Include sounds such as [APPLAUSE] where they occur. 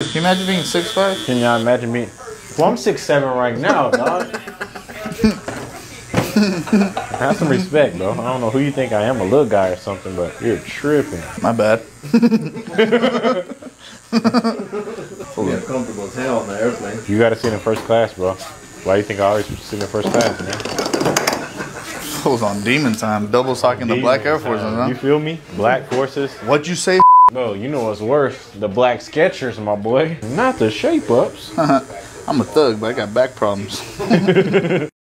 Can you imagine being six five? Can y'all imagine me? Well, I'm six seven right now, dog. [LAUGHS] Have some respect, bro. I don't know who you think I am, a little guy or something, but you're tripping. My bad. [LAUGHS] Yeah, comfortable as hell on the airplane. You gotta sit in first class, bro. Why do you think I always sit in first class, man? I was on demon time, double socking the black Air Forces, You feel me? Black forces. What'd you say? Bro, you know what's worse? The black Skechers, my boy. Not the shape ups. [LAUGHS] I'm a thug, but I got back problems. [LAUGHS]